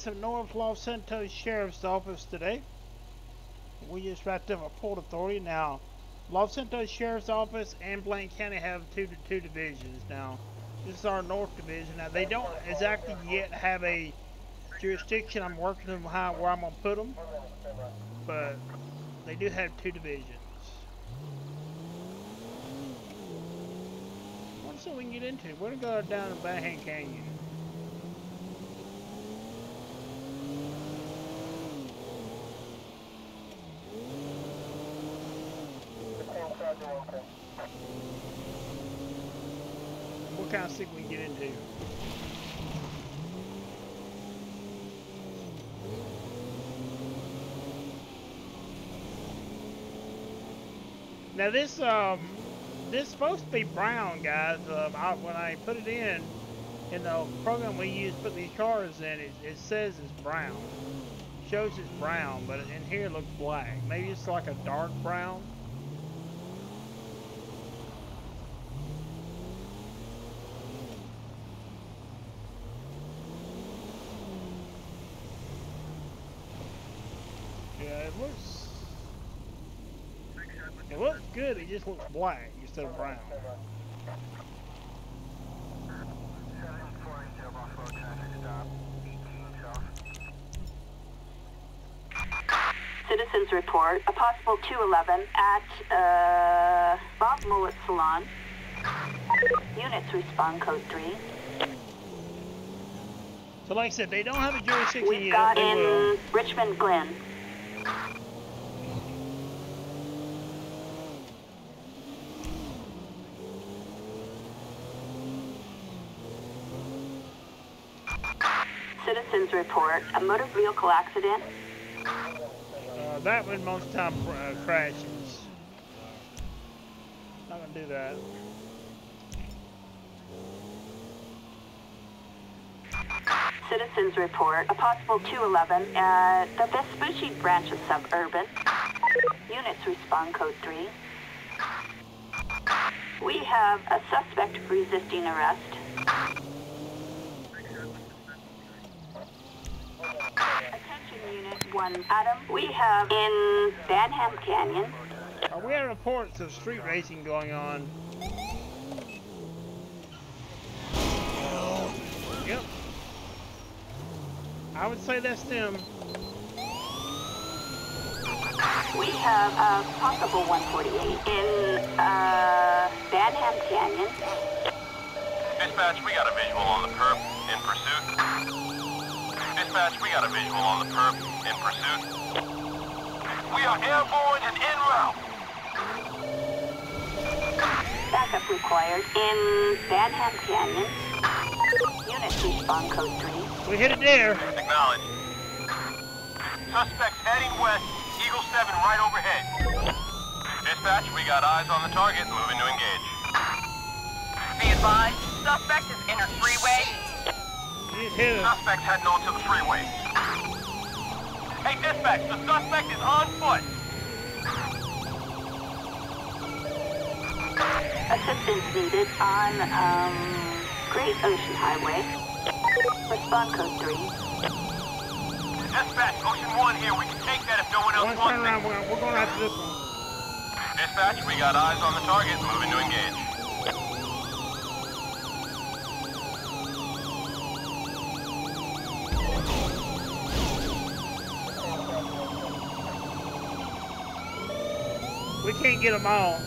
to some North Los Santos Sheriff's Office today. We just wrapped up a Port Authority. Now, Los Santos Sheriff's Office and Blaine County have two two divisions now. This is our North Division. Now, they don't exactly yet have a jurisdiction. I'm working on how, where I'm going to put them. But they do have two divisions. What's so we can get into? We're going to go down to Banham Canyon. What kind of stick we get into? Now this um this supposed to be brown, guys. Um, I, when I put it in in the program we use to put these cars in, it, it says it's brown. shows it's brown, but in here it looks black. Maybe it's like a dark brown. Yeah, it looks. It looks good. It just looks black instead of brown. Citizens report a possible 211 at uh, Bob Mullet Salon. Units respond code 3. So like I said, they don't have a jurisdiction We've yet. got They will. in Richman Glen. Citizens report a motor vehicle accident. That one most time uh, crashes. Not gonna do that. Citizens report a possible 211 at the Vespucci branch of Suburban. Units respond code 3. We have a suspect resisting arrest. Unit 1 Adam. We have in Banham Canyon. We have reports of street racing going on. Yep. I would say that's them. We have a possible 148 in uh, Banham Canyon. Dispatch, we got a visual on the perp in pursuit. Dispatch, we got a visual on the perp in pursuit. We are airborne and en route. Backup required in Banham Canyon. Units respond code 3. We hit it there. Acknowledge. Suspects heading west, Eagle 7 right overhead. Dispatch, we got eyes on the target, moving to engage. Be advised, suspect is inner freeway. You hit us. Suspect's heading onto the freeway. Hey, dispatch, the suspect is on foot. Assistance needed on um, Great Ocean Highway. Respond code 3. Dispatch, Ocean 1 here. We can take that if no one else Let's wants turn it. around. We're, we're going after this one. Dispatch, we got eyes on the target, moving to engage. Can't get them all.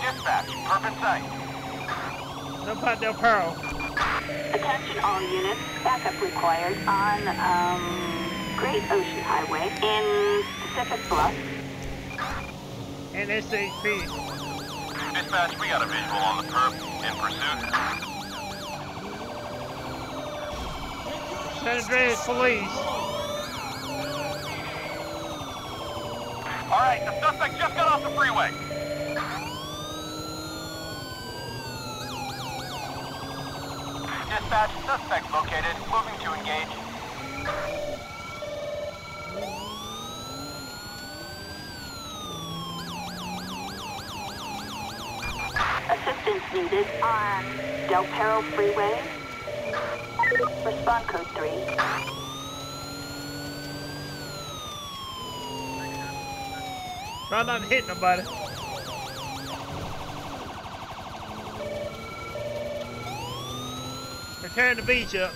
Dispatch, perp in sight. No Pat Del Perro. Attention all units. Backup required on um, Great Ocean Highway in Pacific Bluff. And SHP. Dispatch, we got a visual on the perp in pursuit. San Andreas Police. All right, the suspect just got off the freeway. Dispatch, suspect located, moving to engage. Assistance needed on Del Perro Freeway. Respond code 3. Try not to hit nobody. They're tearing the beach up.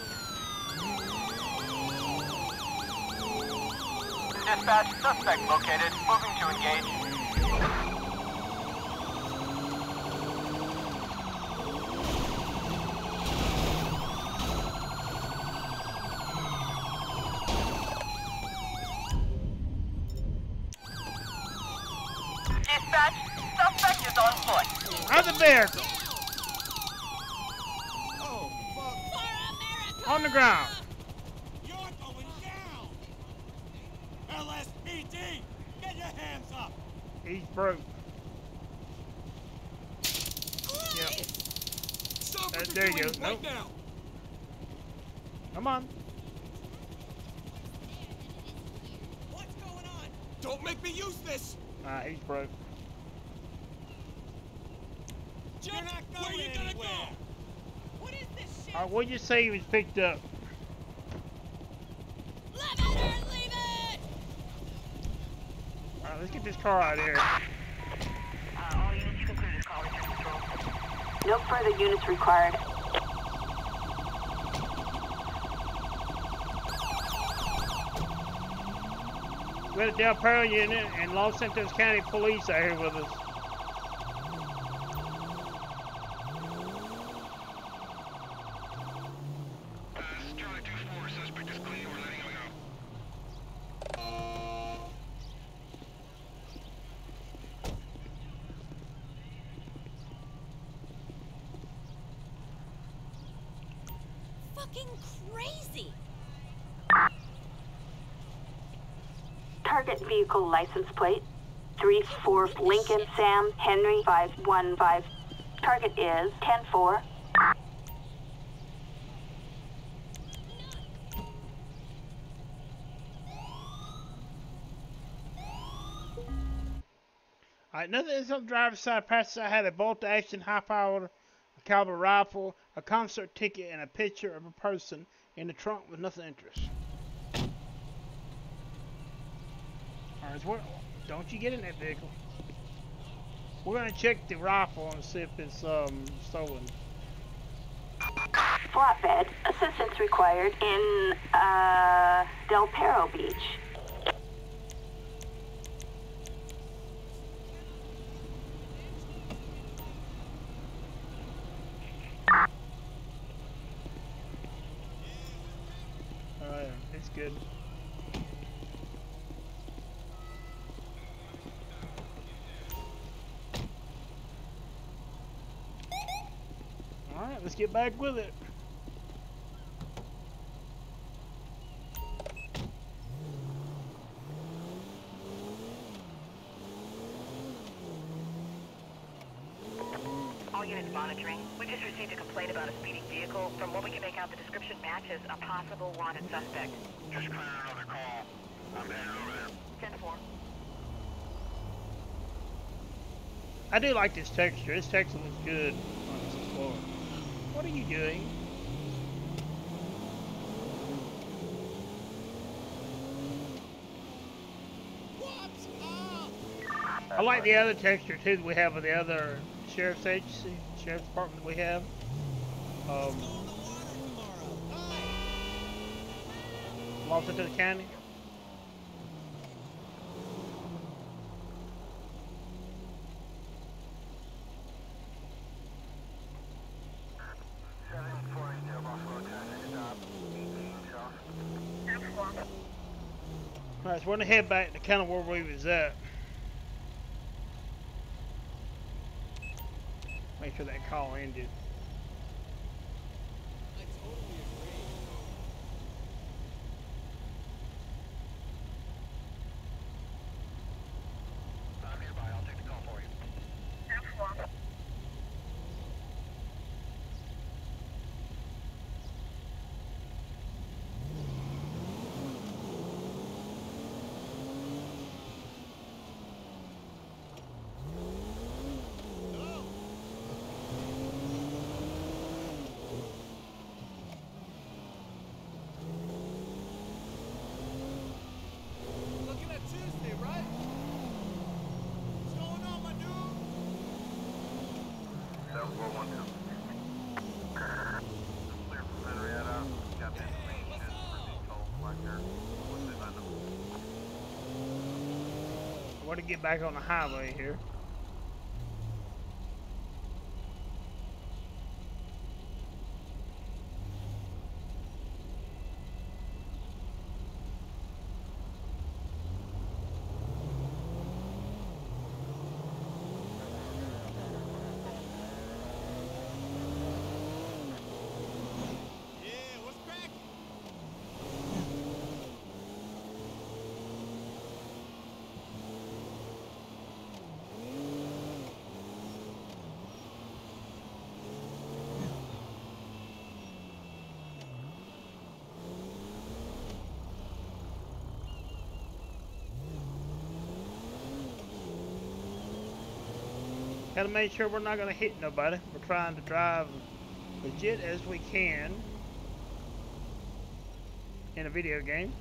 Dispatch, suspect located. Moving to engage. Dispatch, suspect is on foot. Out the vehicle. Oh, fuck. On the ground. You're going down! LSPD! Get your hands up! He's broke. Yep. Stop There- what there you're you doing go. right Nope. now! Come on. What's going on? Don't make me use this! Ah, he's broke. You're not going Where you gonna anywhere. go? What is this shit? All right, what'd you say he was picked up? Let it or leave it! All right, let's get this car out of here. No further units required. We got a Del Perro unit and Los Santos County Police out here with us. Charlie 2-4, suspect is clean. We're letting him go. Fucking crazy! Target vehicle license plate. 3-4 Lincoln Sam Henry 515. Target is 10-4. All right, nothing is on the driver's side passenger. I had a bolt action high powered caliber rifle, a concert ticket, and a picture of a person in the trunk with nothing interest. Don't you get in that vehicle. We're gonna check the rifle and see if it's um stolen. Flatbed. Assistance required in, uh, Del Perro Beach. Get back with it. All units monitoring. We just received a complaint about a speeding vehicle. From what we can make out, the description matches a possible wanted suspect. Just clearing another call. I'm headed over there. 10-4. I do like this texture. This texture looks good on this Explorer. What are you doing? I like the other texture too that we have with the other sheriff's agency, sheriff's department that we have. Um, Go in the water tomorrow. Hi. Los Santos County. We're gonna head back to kind of where we was at. Make sure that call ended. I totally agree. I'm nearby. I'll take the call for you. Hello? uh, 412. Clear from Henrietta. Got the information for the toll collector. What's the vendor? To get back on the highway here. Gotta make sure we're not gonna hit nobody. We're trying to drive legit as we can in a video game.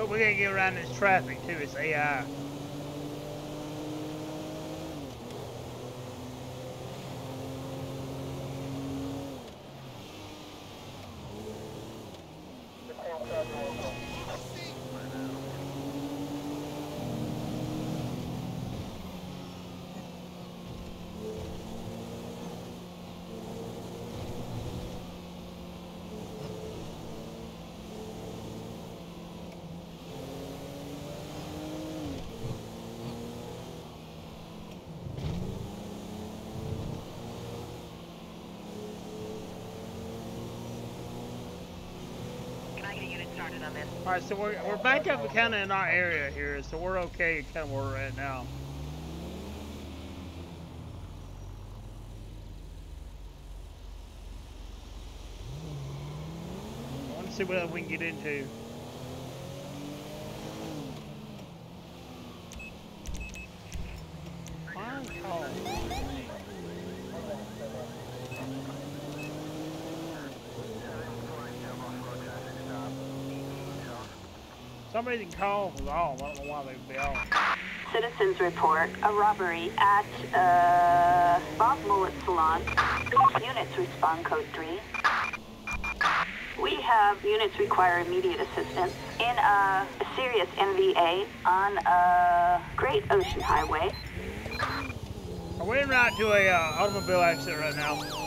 But we gotta get around this traffic too. It's AI. Can I get a unit started on this? All right, so we're we're back up kind of in our area here, so we're okay kind of where we're at now. I want to see what we can get into. Fine call. Somebody can call was off. I don't know why be off. Citizens report a robbery at uh, Bob Mullet Salon. Units respond code 3. We have units require immediate assistance in a serious MVA on a Great Ocean Highway. We're en route to a uh, automobile accident right now.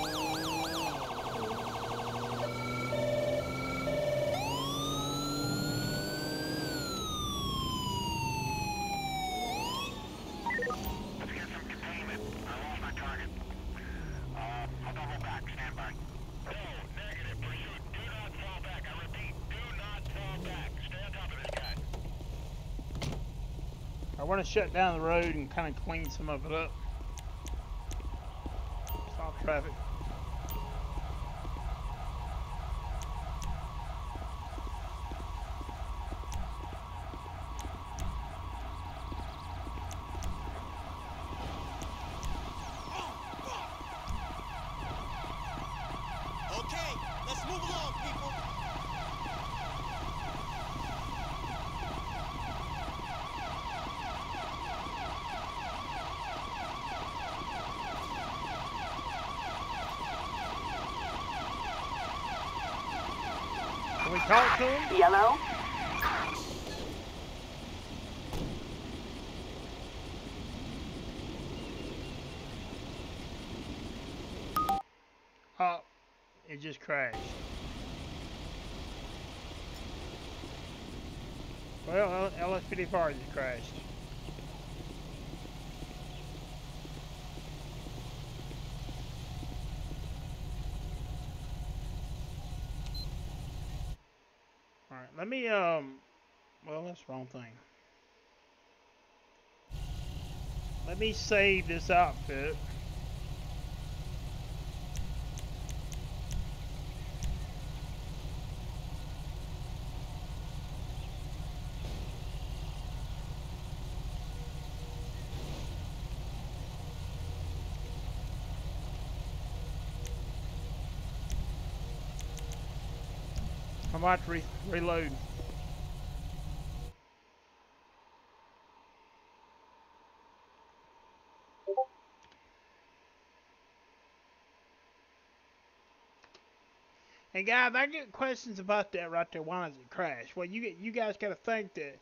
Let's get some containment. I lost my target. Uh, I'll double back. Stand by. No, negative. Pursuit. Do not fall back. I repeat, do not fall back. Stay on top of this guy. I want to shut down the road and kind of clean some of it up. Stop traffic. Okay, let's move along, people. Can we talk to him? Yellow. Oh, it just crashed. Well, L- LS54 just crashed. Alright, let me, um, well, that's the wrong thing. Let me save this outfit. About to re reload. And guys, I get questions about that right there. Why does it crash? Well, you get you guys got to think that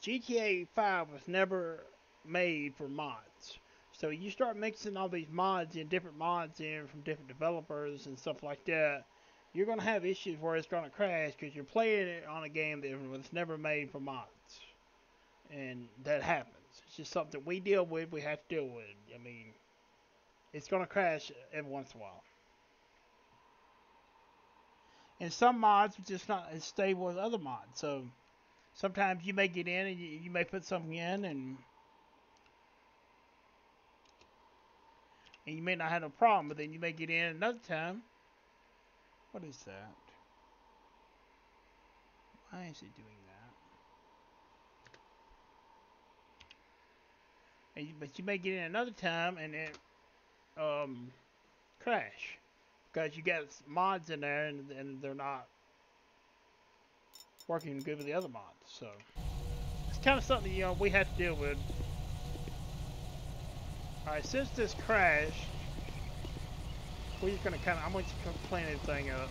GTA 5 was never made for mods. So you start mixing all these mods in, different mods in from different developers and stuff like that. You're gonna have issues where it's gonna crash because you're playing it on a game that was never made for mods, and that happens. It's just something we deal with. We have to deal with. I mean, it's gonna crash every once in a while. And some mods are just not as stable as other mods. So sometimes you may get in and you, you may put something in and and you may not have a problem, but then you may get in another time. What is that? Why is it doing that? You, but you may get in another time and it um crash because you got mods in there and, and they're not working good with the other mods. So it's kind of something you know we have to deal with. All right, since this crashed, we're just gonna kind of I'm going to clean everything up.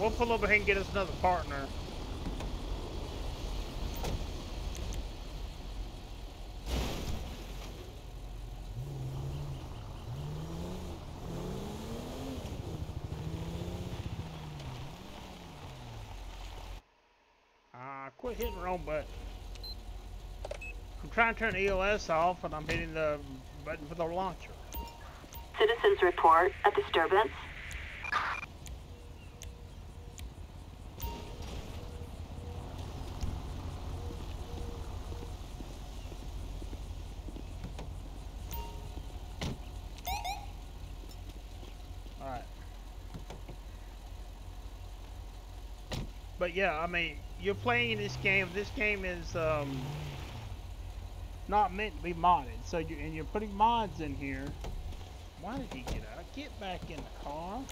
We'll pull over here and get us another partner. Ah, quit hitting the wrong button. I'm trying to turn the EOS off and I'm hitting the button for the launcher. Citizens report a disturbance. But yeah, I mean, you're playing this game. This game is um, not meant to be modded. So you and you're putting mods in here. Why did he get out? Get back in the car.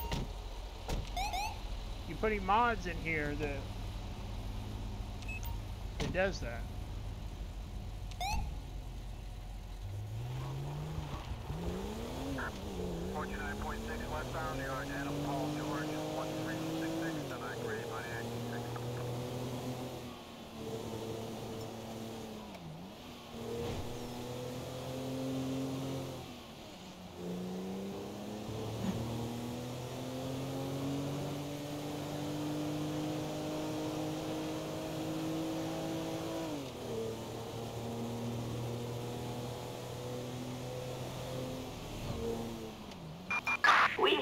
You're putting mods in here that that does that.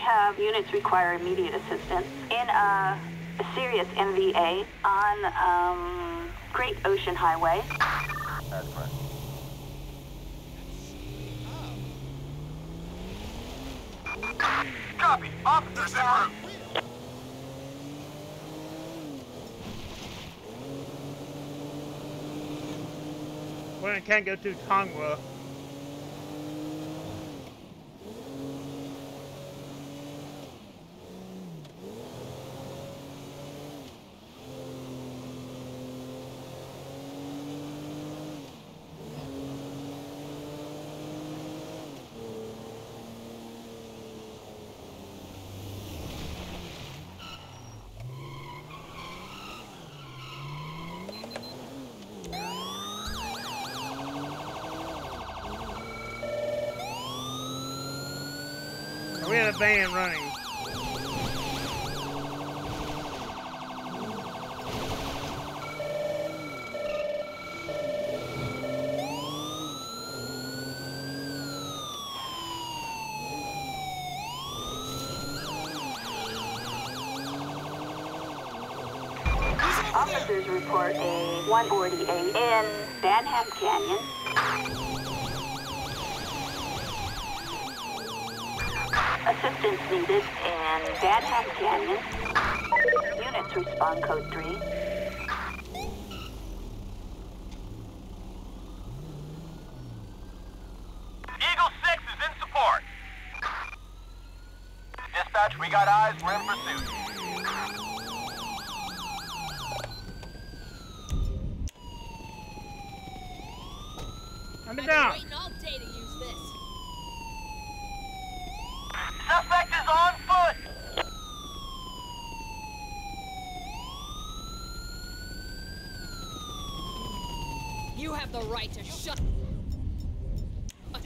Have units require immediate assistance in a, a serious MVA on um, Great Ocean Highway. That's correct. Copy. Officers en route. Well, I can't go to Tongva. We had a van running. Officers report a 148 in Banham Canyon. Assistance needed in Banham Canyon. Units respond code 3. Eagle 6 is in support. Dispatch, we got eyes. We're in pursuit. I've been Underground. waiting all day to use this. Suspect is on foot. You have the right to shut. Up.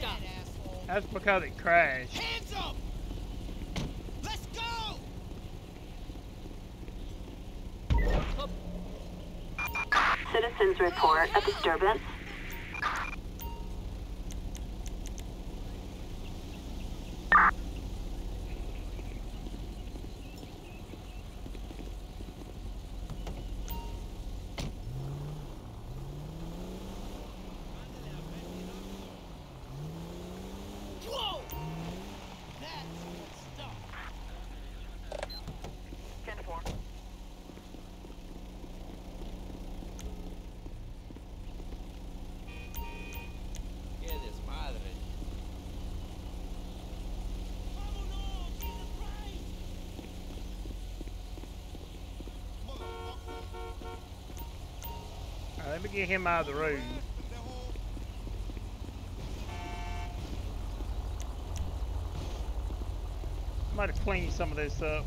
That's because it crashed. Get him out of the room. Might have cleaned some of this up.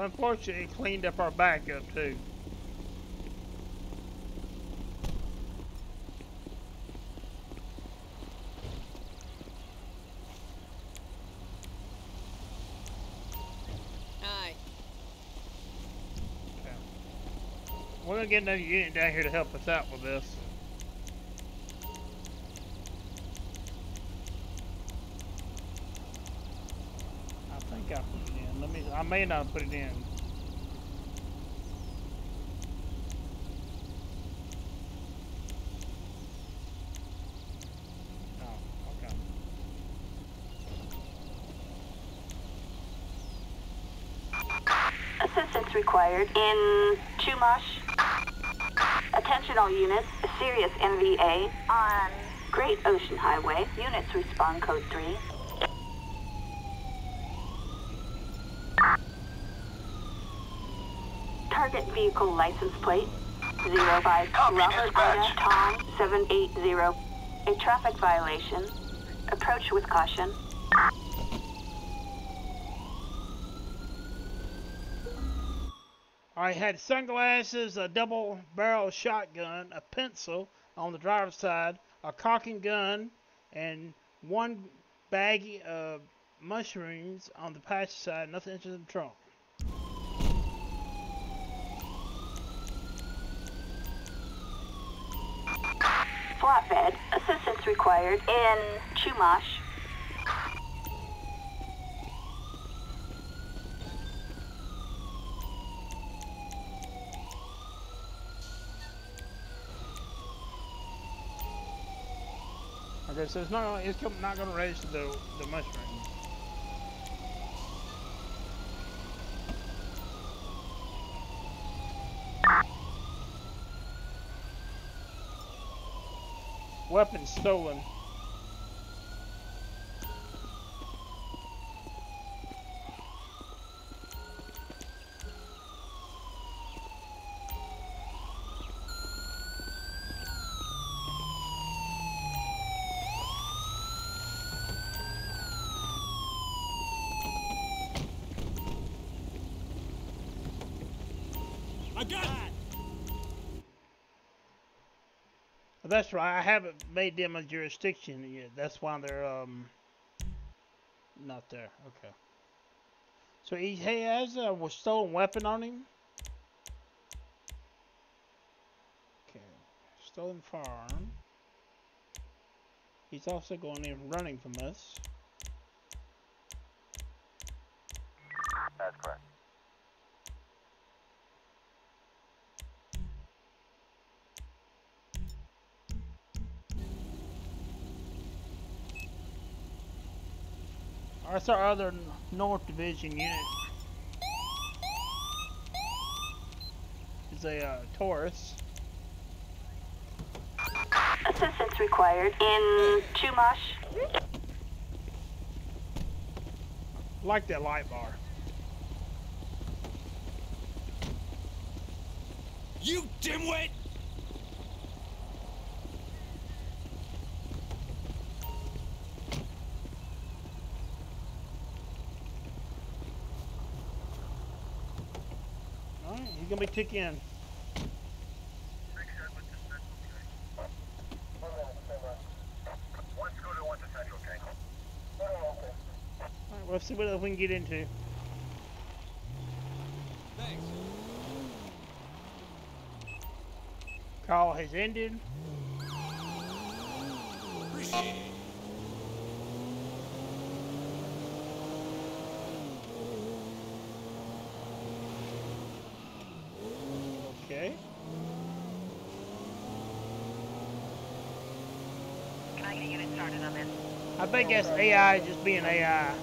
Well, unfortunately, it cleaned up our backup too. Aye. We're gonna get another unit down here to help us out with this. I think I put it in. Let me. I may not put it in. Oh. Assistance required in Chumash. Attention all units, serious MVA on Great Ocean Highway. Units respond code 3. Target vehicle license plate 05 Copy, Robert Ida. Tom 780. A traffic violation. Approach with caution. I had sunglasses, a double barrel shotgun, a pencil on the driver's side, a cocking gun, and one bag of mushrooms on the passenger side, nothing in the trunk. Assistance required in Chumash. Okay, so it's not gonna, it's not going to register the the mushroom. Weapon stolen. That's right. I haven't made them a jurisdiction yet. That's why they're um not there. Okay. So he, has a stolen weapon on him. Okay. Stolen firearm. He's also going in running from us. That's correct. That's our other North Division unit. Is a uh, Taurus. Assistance required in Chumash. Like that light bar. You dimwit! Alright, he's gonna be took in. See what else we can get into. Thanks. Call has ended. Appreciate it. Okay. Can I get a unit started on this? That's AI just being AI.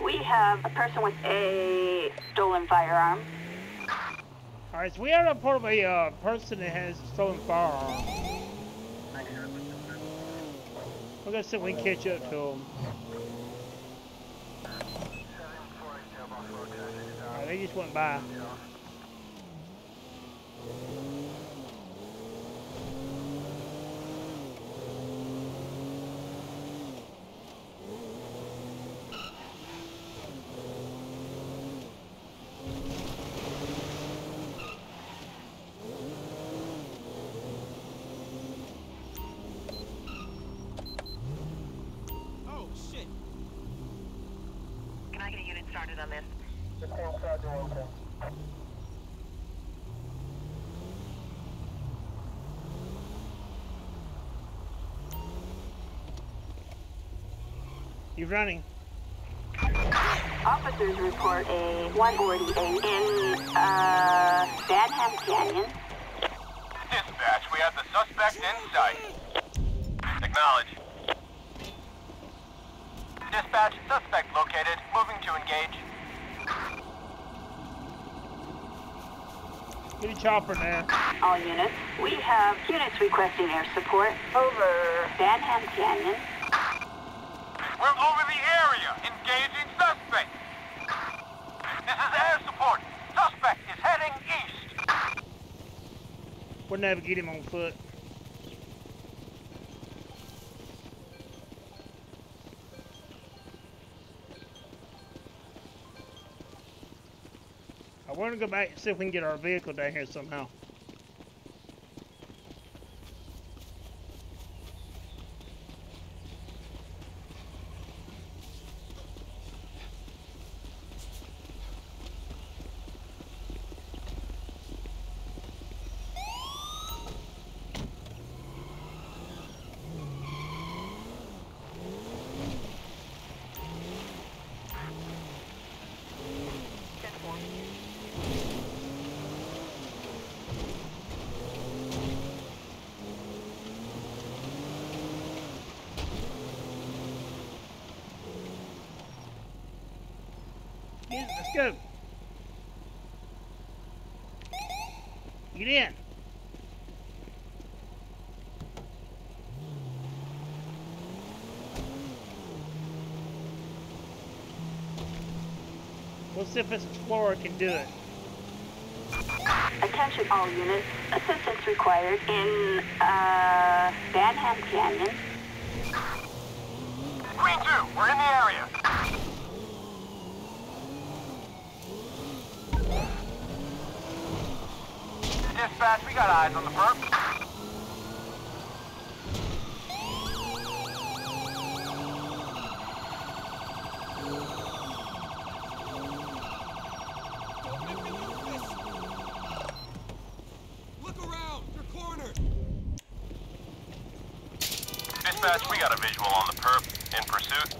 We have a person with a stolen firearm. Alright, so we have a report of a uh, person that has a stolen firearm. We're gonna see if we can catch up to him. They just went by. Oh, shit. Can I get a unit started on this? He's running. Officers report a 148 in uh, Banham Canyon. Dispatch, we have the suspect in sight. Acknowledge. Dispatch, suspect located. Moving to engage. Get a chopper now. All units. We have units requesting air support over Banham Canyon. We're over the area. Engaging suspect. This is air support. Suspect is heading east. We'll navigate him on foot. I want to go back and see if we can get our vehicle down here somehow. Yeah, let's go. Get in. We'll see if this explorer can do it. Attention all units. Assistance required in, uh, Banham Canyon. Green 2, we're in the area. Dispatch, we got eyes on the perp. Don't make me use this! Look around! You're cornered! Dispatch, we got a visual on the perp. In pursuit.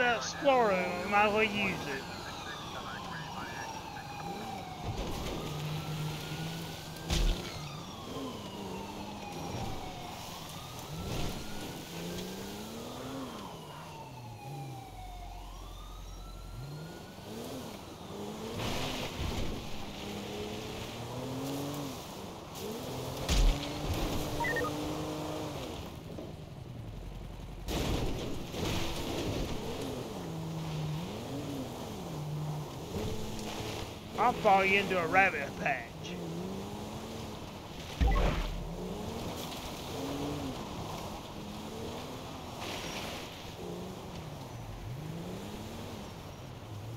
Explorer, might as well use I'll fall you into a rabbit patch.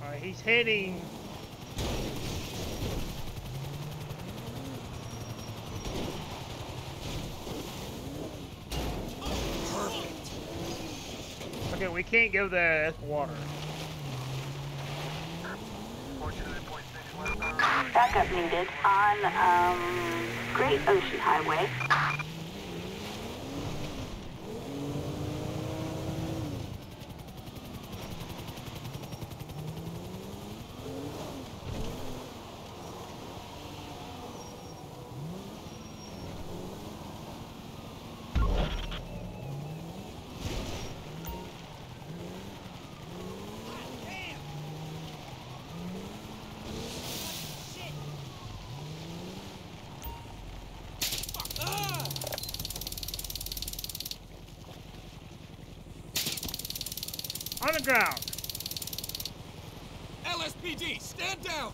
Alright, he's heading. Okay, we can't go there. That's water. Backup needed on, um, Great Ocean Highway. Ground. LSPD, stand down!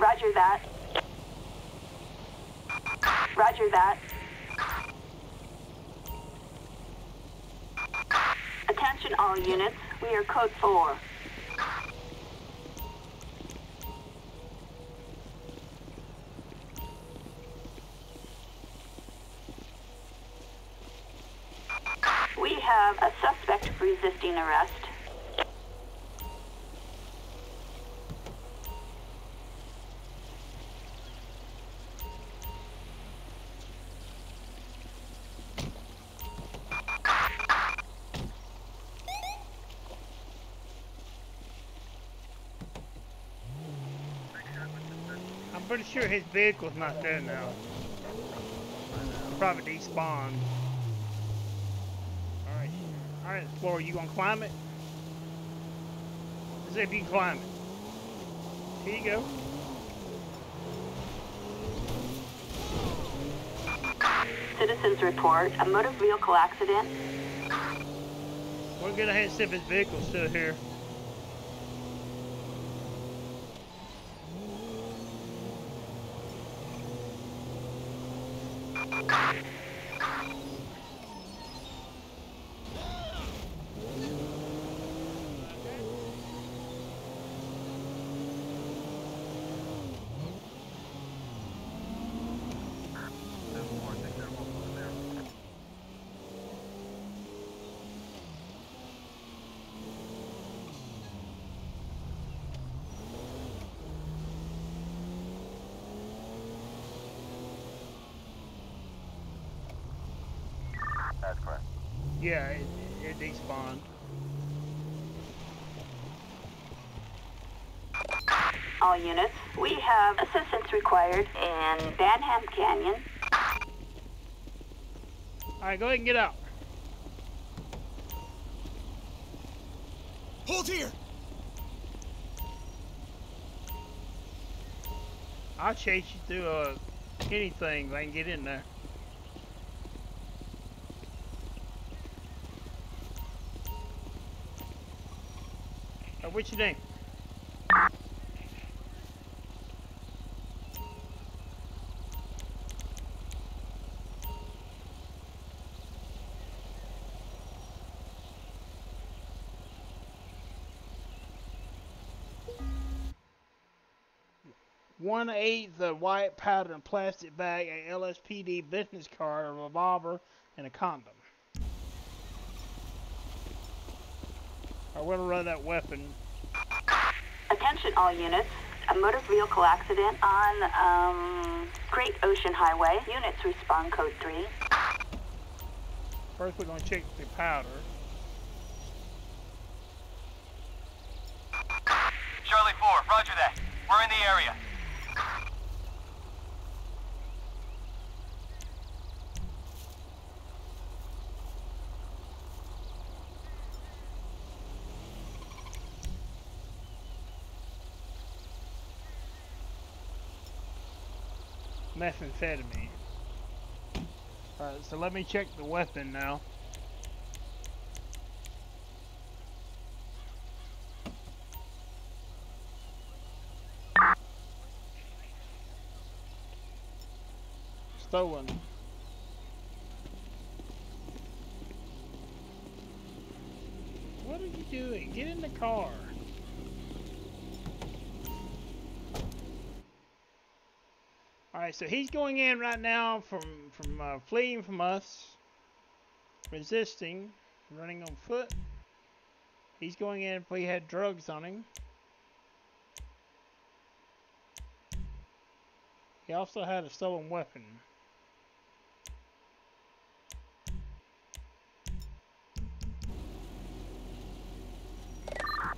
Roger that. Roger that. Attention all units, we are code 4. Resisting arrest. I'm pretty sure his vehicle's not there now. Probably despawned. Alright, Explorer, you gonna climb it? Let's see if you can climb it. Here you go. citizen's report, a motor vehicle accident. We're gonna ahead and see if his vehicle's still here. Yeah, it, it despawned. All units, we have assistance required in Banham Canyon. Alright, go ahead and get out. Hold here! I'll chase you through uh, anything if I can get in there. What's your name? One eighth of white powder in plastic bag, a LSPD business card, a revolver, and a condom. I want to run that weapon. Attention all units, a motor vehicle accident on um, Great Ocean Highway. Units respond code 3. First, we're going to check the powder. Charlie 4, roger that. We're in the area. Methamphetamine. Alright, so let me check the weapon now. Stolen. What are you doing? Get in the car. So he's going in right now from from uh, fleeing from us, resisting, running on foot. He's going in if we had drugs on him. He also had a stolen weapon.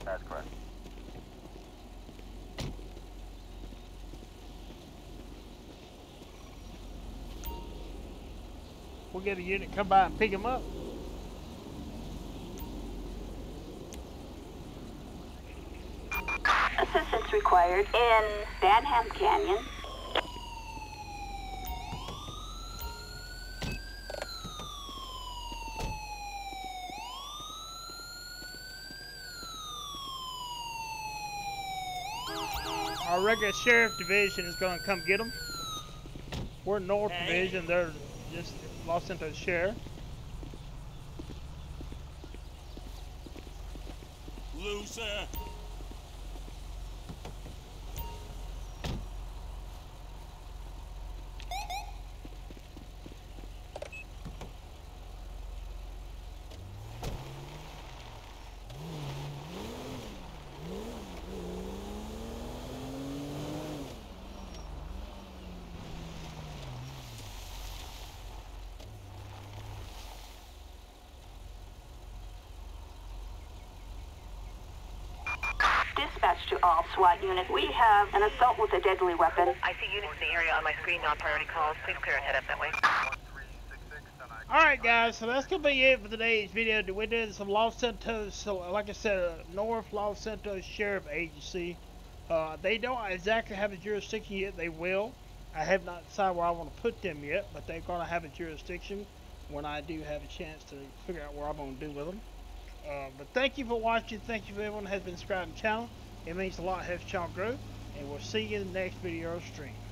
That's correct. We'll get a unit come by and pick him up. Assistance required in Banham Canyon. Our regular sheriff division is going to come get them. We're North Division. They're just Los Santos Sheriff. Loser! dispatch to all SWAT units. We have an assault with a deadly weapon. I see units in the area on my screen, non-priority calls. Please clear and head up that way. Alright guys, so that's going to be it for today's video. We did some Los Santos, like I said, uh, North Los Santos Sheriff Agency. Uh, they don't exactly have a jurisdiction yet, they will. I have not decided where I want to put them yet, but they're going to have a jurisdiction when I do have a chance to figure out where I'm going to do with them. Uh, but thank you for watching. Thank you for everyone who has been subscribed to the channel. It means a lot, child growth and we'll see you in the next video stream.